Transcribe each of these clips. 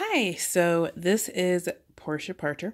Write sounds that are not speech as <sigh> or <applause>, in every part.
Hi, so this is Porsche Parcher,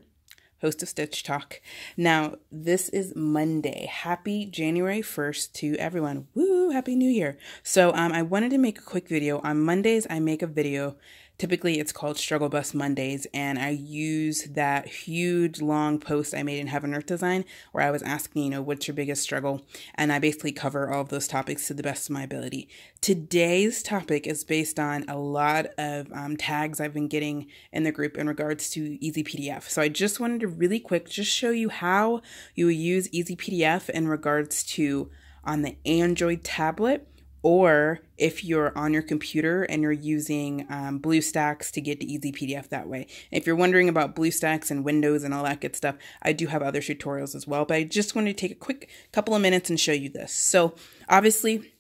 host of Stitch Talk. Now, this is Monday. Happy January 1st to everyone. Woo, Happy New Year. So, um, I wanted to make a quick video. On Mondays, I make a video Typically, it's called Struggle Bus Mondays, and I use that huge long post I made in Heaven Earth Design where I was asking, you know, what's your biggest struggle? And I basically cover all of those topics to the best of my ability. Today's topic is based on a lot of um, tags I've been getting in the group in regards to ezPDF. So I just wanted to really quick just show you how you use ezPDF in regards to on the Android tablet or if you're on your computer and you're using um, BlueStacks to get to ezPDF that way. If you're wondering about BlueStacks and Windows and all that good stuff, I do have other tutorials as well, but I just wanted to take a quick couple of minutes and show you this. So obviously,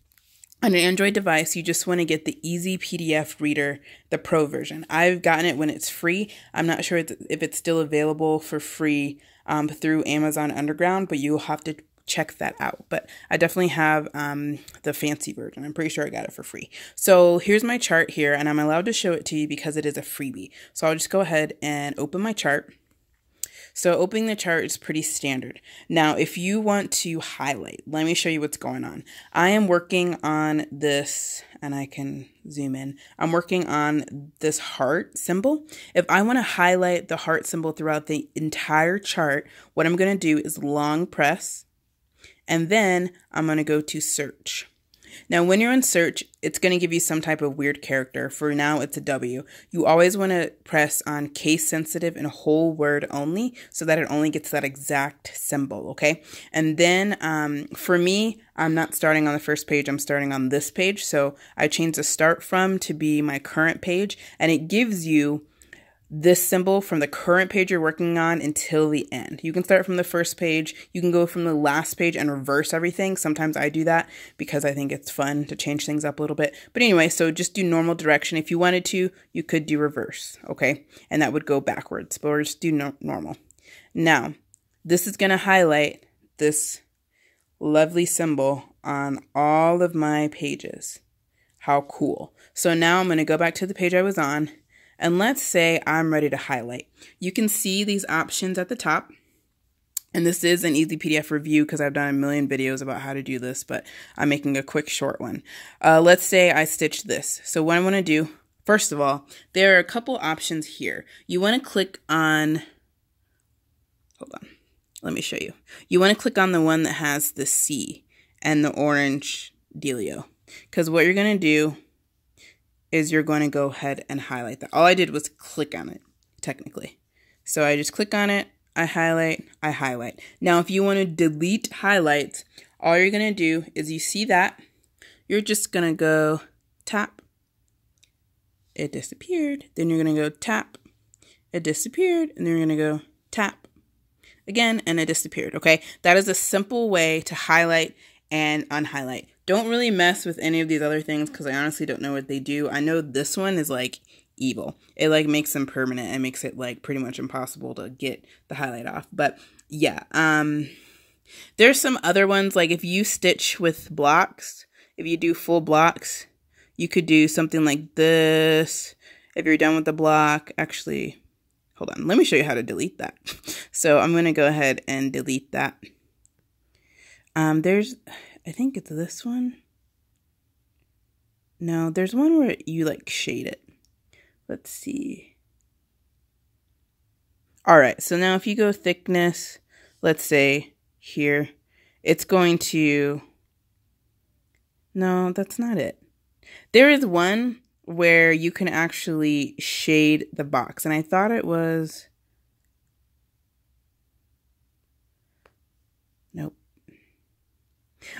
on an Android device, you just want to get the ezPDF Reader, the Pro version. I've gotten it when it's free. I'm not sure if it's still available for free um, through Amazon Underground, but you'll have to check that out. But I definitely have um, the fancy version. I'm pretty sure I got it for free. So here's my chart here, and I'm allowed to show it to you because it is a freebie. So I'll just go ahead and open my chart. So opening the chart is pretty standard. Now, if you want to highlight, let me show you what's going on. I am working on this, and I can zoom in. I'm working on this heart symbol. If I want to highlight the heart symbol throughout the entire chart, what I'm going to do is long press and then I'm going to go to search. Now, when you're in search, it's going to give you some type of weird character. For now, it's a W. You always want to press on case sensitive and whole word only so that it only gets that exact symbol, okay? And then um, for me, I'm not starting on the first page, I'm starting on this page. So I changed the start from to be my current page, and it gives you this symbol from the current page you're working on until the end. You can start from the first page, you can go from the last page and reverse everything. Sometimes I do that because I think it's fun to change things up a little bit. But anyway, so just do normal direction. If you wanted to, you could do reverse, okay? And that would go backwards, but we're just do no normal. Now, this is going to highlight this lovely symbol on all of my pages. How cool. So now I'm going to go back to the page I was on and let's say I'm ready to highlight. You can see these options at the top. And this is an ezPDF review because I've done a million videos about how to do this, but I'm making a quick short one. Uh, let's say I stitch this. So what I want to do, first of all, there are a couple options here. You want to click on, hold on, let me show you. You want to click on the one that has the C and the orange dealio. Because what you're going to do is you're going to go ahead and highlight that. All I did was click on it, technically. So I just click on it, I highlight, I highlight. Now, if you want to delete highlights, all you're going to do is you see that, you're just going to go tap, it disappeared. Then you're going to go tap, it disappeared. And then you're going to go tap again, and it disappeared. Okay, that is a simple way to highlight and unhighlight. Don't really mess with any of these other things because I honestly don't know what they do. I know this one is like evil. It like makes them permanent and makes it like pretty much impossible to get the highlight off. But yeah, um there's some other ones like if you stitch with blocks, if you do full blocks, you could do something like this. If you're done with the block, actually, hold on. Let me show you how to delete that. <laughs> So I'm going to go ahead and delete that. Um, there's I think it's this one. No, there's one where you like shade it. Let's see. All right, so now if you go thickness, let's say here, it's going to, no, that's not it. There is one where you can actually shade the box, and I thought it was,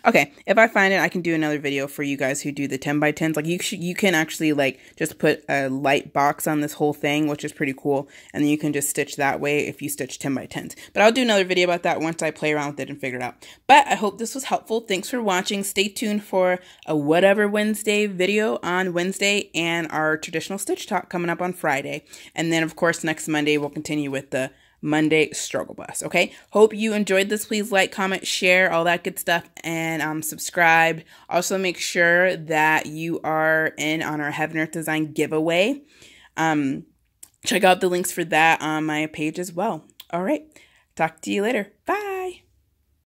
Okay, if I find it, I can do another video for you guys who do the 10 by 10s. Like you you can actually like just put a light box on this whole thing, which is pretty cool. And then you can just stitch that way if you stitch 10 by 10s. But I'll do another video about that once I play around with it and figure it out. But I hope this was helpful. Thanks for watching. Stay tuned for a whatever Wednesday video on Wednesday and our traditional stitch talk coming up on Friday. And then of course next Monday we'll continue with the Monday struggle bus. Okay. Hope you enjoyed this. Please like, comment, share, all that good stuff, and um, subscribe. Also, make sure that you are in on our Heaven Earth Design giveaway. Um, check out the links for that on my page as well. All right. Talk to you later. Bye.